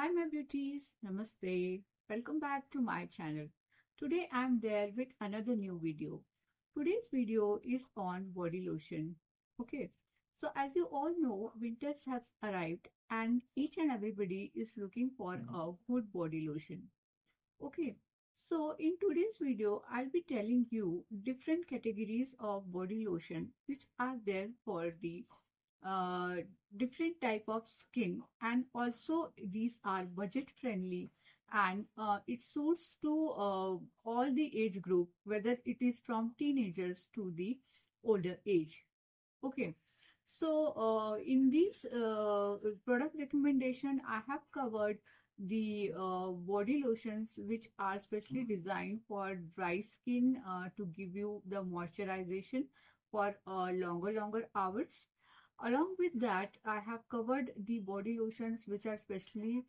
Hi my beauties, Namaste. Welcome back to my channel. Today I'm there with another new video. Today's video is on body lotion. Okay, so as you all know, winters have arrived and each and everybody is looking for mm-hmm. a good body lotion. Okay, so in today's video, I'll be telling you different categories of body lotion which are there for the uh, different type of skin. And also these are budget friendly and uh, it suits to uh, all the age group whether it is from teenagers to the older age. Okay. So uh, in this uh, product recommendation i have covered the body lotions which are specially designed for dry skin to give you the moisturization for longer longer hours Along with that, I have covered the body lotions which are specially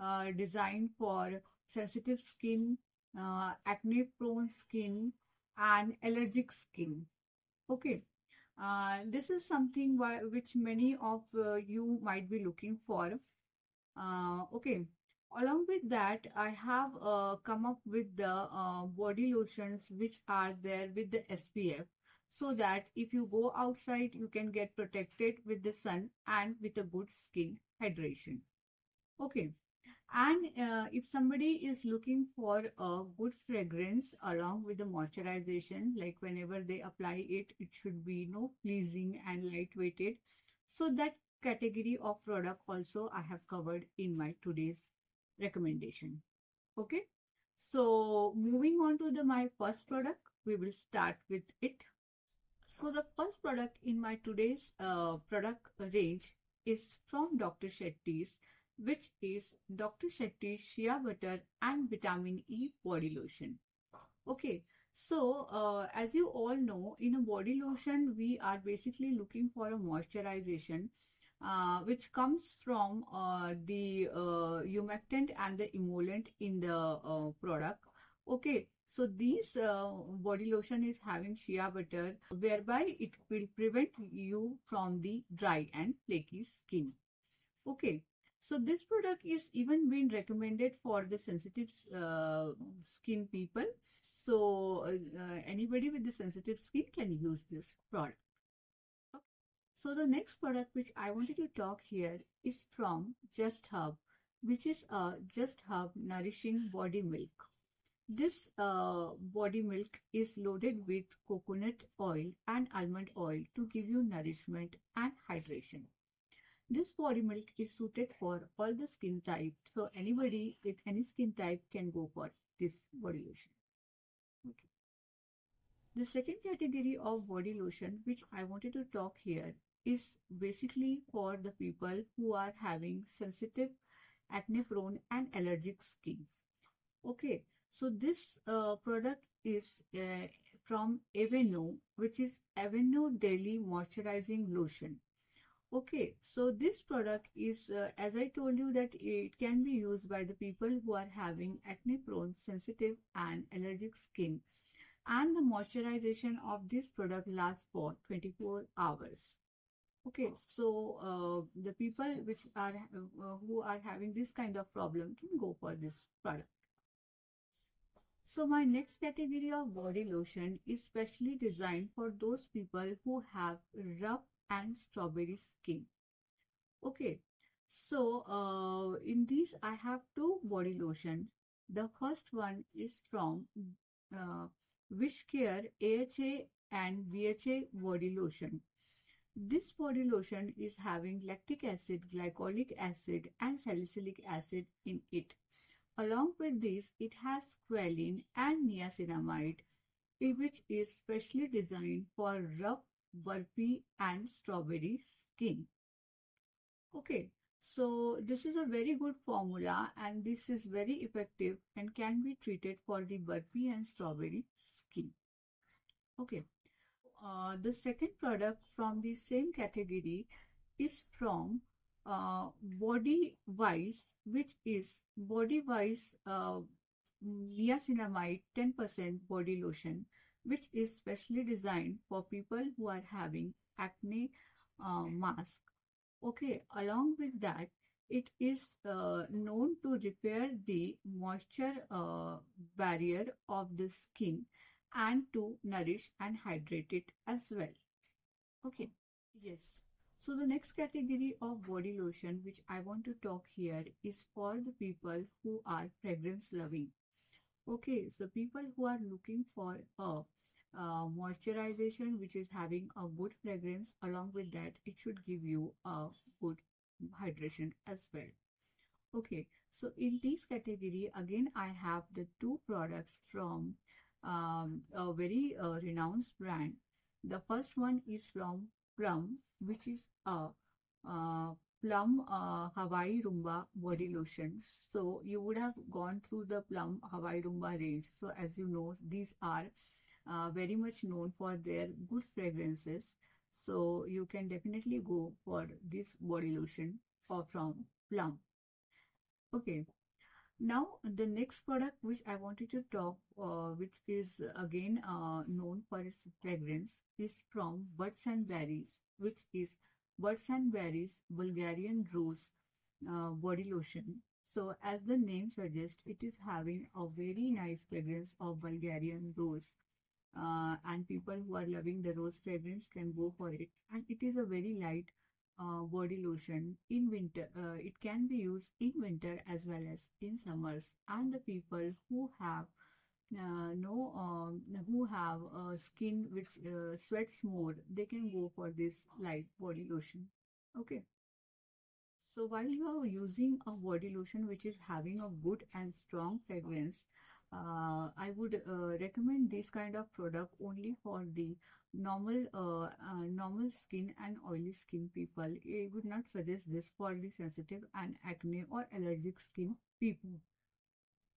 uh, designed for sensitive skin, uh, acne prone skin, and allergic skin. Okay, uh, this is something why, which many of uh, you might be looking for. Uh, okay, along with that, I have uh, come up with the body lotions which are there with the SPF so that if you go outside, you can get protected with the sun and with a good skin hydration. Okay. And uh, if somebody is looking for a good fragrance along with the moisturization, like whenever they apply it, it should be you know, pleasing and lightweighted. So that category of product also I have covered in my today's recommendation. Okay. So moving on to the my first product, we will start with it. So the first product in my today's uh, product range is from Dr. Shetty's, which is Dr. Shetty's Shea Butter and Vitamin E Body Lotion. Okay, so uh, as you all know, in a body lotion, we are basically looking for a moisturization uh, which comes from uh, the uh, humectant and the emollient in the uh, product. Okay, so this uh, body lotion is having shea butter whereby it will prevent you from the dry and flaky skin. Okay. So this product is even been recommended for the sensitive uh, skin people. So uh, anybody with the sensitive skin can use this product. Okay. So the next product which I wanted to talk here is from Just Herb, which is a Just Herb Nourishing Body Milk. This uh, body milk is loaded with coconut oil and almond oil to give you nourishment and hydration. This body milk is suited for all the skin type. So anybody with any skin type can go for this body lotion. Okay. The second category of body lotion which I wanted to talk here is basically for the people who are having sensitive, acne prone and allergic skin. Okay, so this uh, product is uh, from Aveeno, which is Aveeno Daily Moisturizing Lotion. Okay, so this product is, uh, as I told you, that it can be used by the people who are having acne prone, sensitive, and allergic skin. And the moisturization of this product lasts for 24 hours. Okay, so uh, the people which are uh, who are having this kind of problem can go for this product. So my next category of body lotion is specially designed for those people who have rough and strawberry skin. Okay, so uh, in these I have two body lotion. The first one is from uh, Wishcare AHA and BHA body lotion. This body lotion is having lactic acid, glycolic acid and salicylic acid in it. Along with this, it has squalene and niacinamide, which is specially designed for rough, burpy, and strawberry skin. Okay, so this is a very good formula and this is very effective and can be treated for the burpy and strawberry skin. Okay, uh, the second product from the same category is from uh, body wise which is body wise uh, niacinamide 10% body lotion which is specially designed for people who are having acne uh, mask okay along with that it is uh, known to repair the moisture uh, barrier of the skin and to nourish and hydrate it as well. Okay, yes. So the next category of body lotion which I want to talk here is for the people who are fragrance loving. Okay, so people who are looking for a uh, moisturization which is having a good fragrance along with that it should give you a good hydration as well okay so in this category again i have the two products from um, a very uh, renowned brand the first one is from plum which is a uh, plum uh, hawaii rumba body lotion. So you would have gone through the plum hawaii rumba range. So as you know these are uh, very much known for their good fragrances. So you can definitely go for this body lotion or from plum. Okay now the next product which i wanted to talk uh, which is again uh, known for its fragrance is from buds and berries which is buds and berries bulgarian rose uh, body lotion. So as the name suggests it is having a very nice fragrance of bulgarian rose. Uh, and people who are loving the rose fragrance can go for it. And it is a very light uh, body lotion in winter uh, it can be used in winter as well as in summers. And the people who have uh, no um, who have uh, skin which uh, sweats more they can go for this light body lotion okay. So while you are using a body lotion which is having a good and strong fragrance uh, I would uh, recommend this kind of product only for the normal uh, uh, normal skin and oily skin people. I would not suggest this for the sensitive and acne or allergic skin people.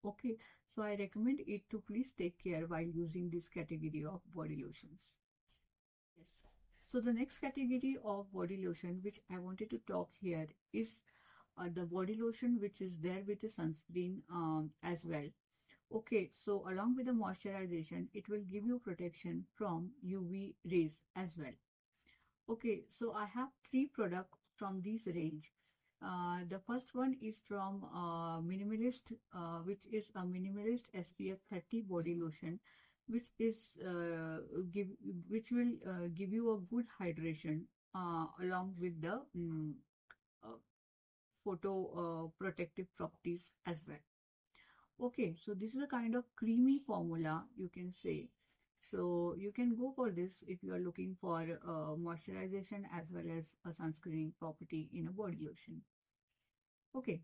Okay, so I recommend it to please take care while using this category of body lotions. Yes. So the next category of body lotion which I wanted to talk here is uh, the body lotion which is there with the sunscreen um, as well Okay, so along with the moisturization, it will give you protection from UV rays as well. Okay, so I have three products from this range. Uh, the first one is from uh, Minimalist, uh, which is a Minimalist SPF 30 body lotion, which is uh, give which will uh, give you a good hydration uh, along with the um, photo protective properties as well. Okay, so this is a kind of creamy formula, you can say. So you can go for this if you are looking for uh, moisturization as well as a sunscreen property in a body lotion. Okay.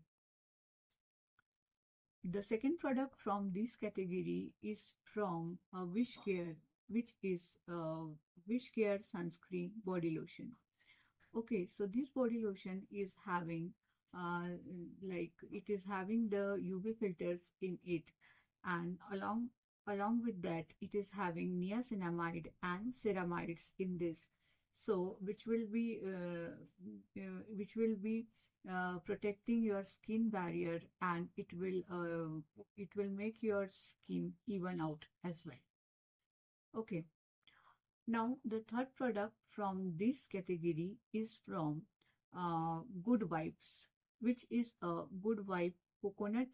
The second product from this category is from uh, Wish Care, which is uh, Wish Care Sunscreen Body Lotion. Okay, so this body lotion is having uh, like it is having the UV filters in it. And along along with that it is having niacinamide and ceramides in this. So which will be uh, uh, which will be uh, protecting your skin barrier and it will uh, it will make your skin even out as well. Okay. Now the third product from this category is from uh, good vibes which is a good vibe coconut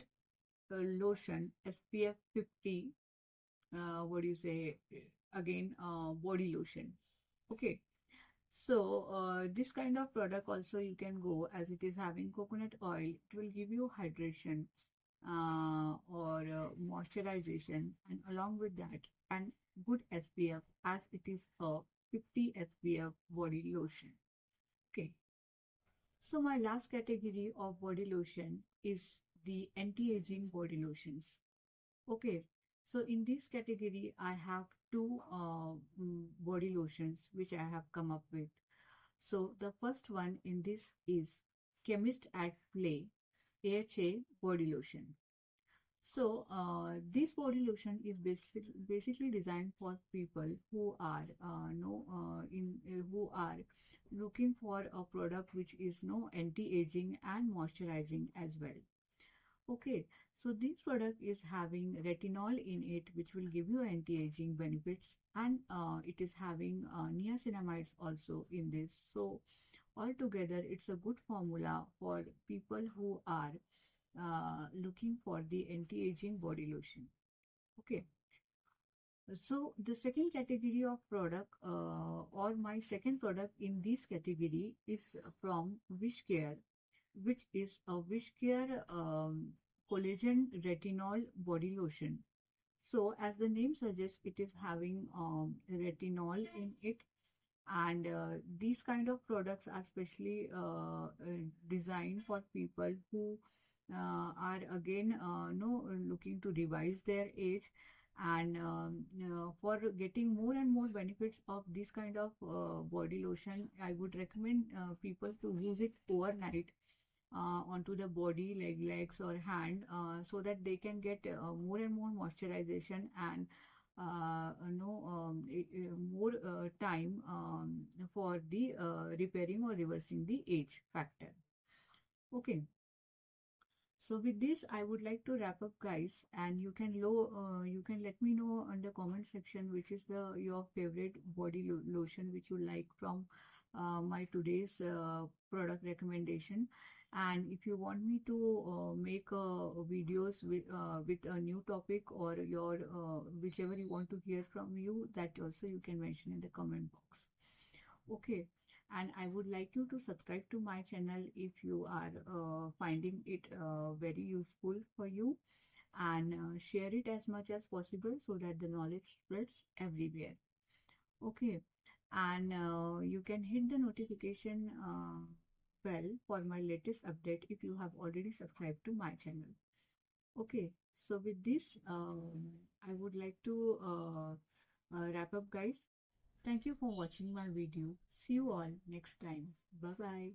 uh, lotion SPF 50 uh, what do you say again uh, body lotion. Okay. So uh, this kind of product also you can go as it is having coconut oil. It will give you hydration uh, or uh, moisturization and along with that and good SPF as it is a 50 SPF body lotion. Okay so my last category of body lotion is the anti-aging body lotions. Okay, so in this category, I have two uh, mm, body lotions which I have come up with. So the first one in this is Chemist at Play AHA body lotion. So uh, this body lotion is basically basically designed for people who are uh, no uh, in uh, who are looking for a product which is no anti-aging and moisturizing as well. Okay, so this product is having retinol in it, which will give you anti-aging benefits, and uh, it is having uh, niacinamides also in this. So altogether, it's a good formula for people who are uh, looking for the anti-aging body lotion okay so the second category of product uh, or my second product in this category is from Wishcare which is a Wishcare um, collagen retinol body lotion. So as the name suggests it is having um, retinol in it. And uh, these kind of products are specially uh, uh, designed for people who uh, are again uh, no looking to revise their age and um, for getting more and more benefits of this kind of uh, body lotion i would recommend uh, people to use it overnight uh, onto the body leg legs or hand uh, so that they can get uh, more and more moisturization and uh, know um, more time um, for the repairing or reversing the age factor. Okay so with this i would like to wrap up guys and you can low uh, you can let me know on the comment section which is the your favorite body lo lotion which you like from uh, my today's uh, product recommendation. And if you want me to uh, make uh, videos with uh, with a new topic or your whichever you want to hear from you that also you can mention in the comment box. Okay and I would like you to subscribe to my channel if you are uh, finding it uh, very useful for you. And uh, share it as much as possible so that the knowledge spreads everywhere. Okay. And uh, you can hit the notification uh, bell for my latest update if you have already subscribed to my channel. Okay. So with this um, I would like to uh, wrap up guys Thank you for watching my video. See you all next time. Bye bye.